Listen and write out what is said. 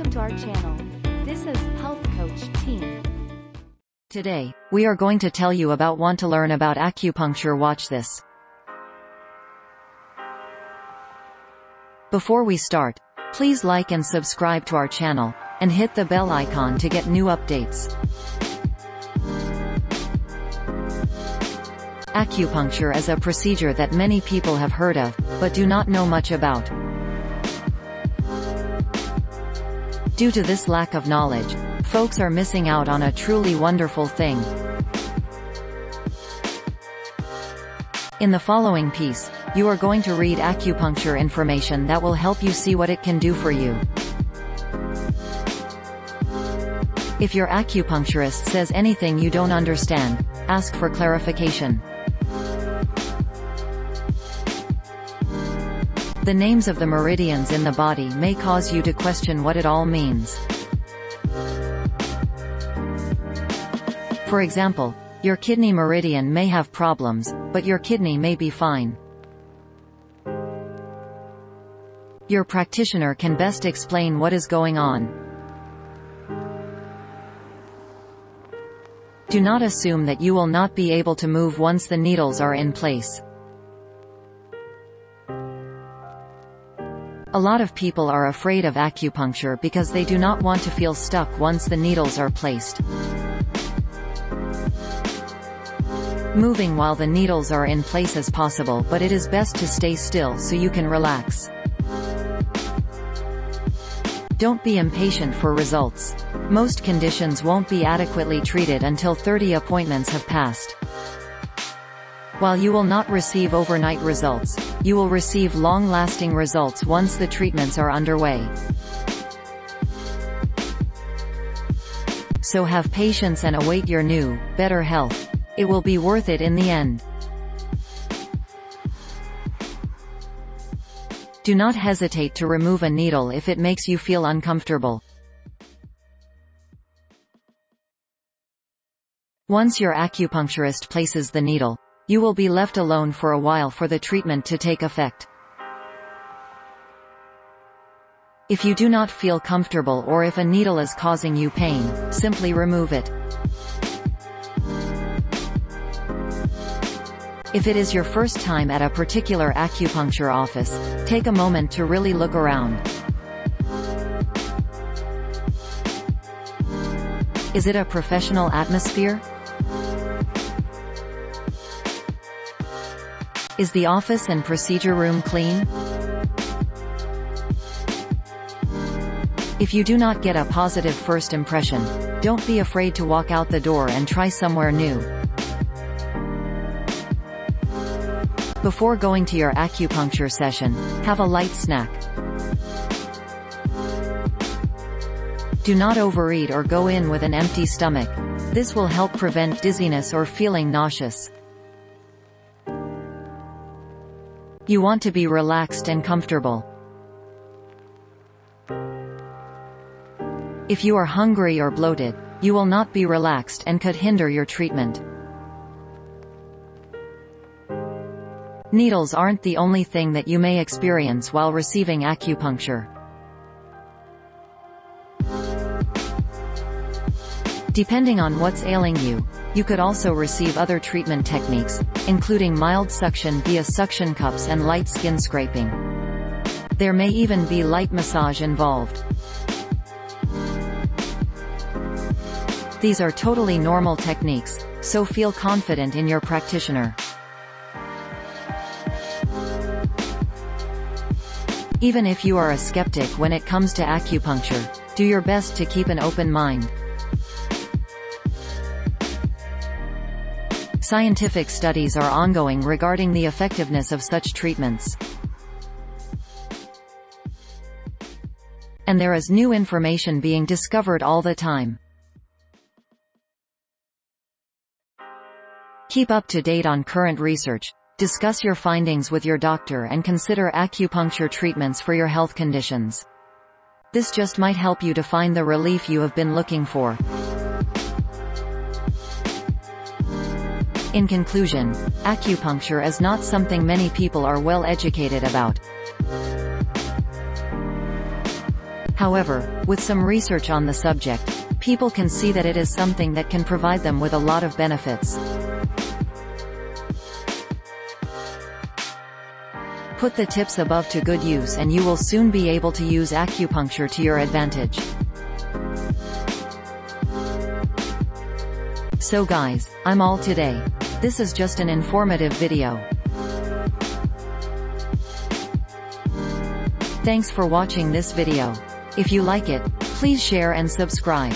Welcome to our channel. This is Health Coach Team. Today, we are going to tell you about want to learn about acupuncture watch this. Before we start, please like and subscribe to our channel, and hit the bell icon to get new updates. Acupuncture is a procedure that many people have heard of, but do not know much about. Due to this lack of knowledge, folks are missing out on a truly wonderful thing. In the following piece, you are going to read acupuncture information that will help you see what it can do for you. If your acupuncturist says anything you don't understand, ask for clarification. The names of the meridians in the body may cause you to question what it all means. For example, your kidney meridian may have problems, but your kidney may be fine. Your practitioner can best explain what is going on. Do not assume that you will not be able to move once the needles are in place. A lot of people are afraid of acupuncture because they do not want to feel stuck once the needles are placed. Moving while the needles are in place is possible but it is best to stay still so you can relax. Don't be impatient for results. Most conditions won't be adequately treated until 30 appointments have passed. While you will not receive overnight results, you will receive long-lasting results once the treatments are underway. So have patience and await your new, better health. It will be worth it in the end. Do not hesitate to remove a needle if it makes you feel uncomfortable. Once your acupuncturist places the needle, you will be left alone for a while for the treatment to take effect. If you do not feel comfortable or if a needle is causing you pain, simply remove it. If it is your first time at a particular acupuncture office, take a moment to really look around. Is it a professional atmosphere? Is the office and procedure room clean? If you do not get a positive first impression, don't be afraid to walk out the door and try somewhere new. Before going to your acupuncture session, have a light snack. Do not overeat or go in with an empty stomach. This will help prevent dizziness or feeling nauseous. You want to be relaxed and comfortable. If you are hungry or bloated, you will not be relaxed and could hinder your treatment. Needles aren't the only thing that you may experience while receiving acupuncture. Depending on what's ailing you, you could also receive other treatment techniques, including mild suction via suction cups and light skin scraping. There may even be light massage involved. These are totally normal techniques, so feel confident in your practitioner. Even if you are a skeptic when it comes to acupuncture, do your best to keep an open mind. Scientific studies are ongoing regarding the effectiveness of such treatments. And there is new information being discovered all the time. Keep up to date on current research, discuss your findings with your doctor and consider acupuncture treatments for your health conditions. This just might help you to find the relief you have been looking for. In conclusion, acupuncture is not something many people are well educated about. However, with some research on the subject, people can see that it is something that can provide them with a lot of benefits. Put the tips above to good use and you will soon be able to use acupuncture to your advantage. So guys, I'm all today. This is just an informative video. Thanks for watching this video. If you like it, please share and subscribe.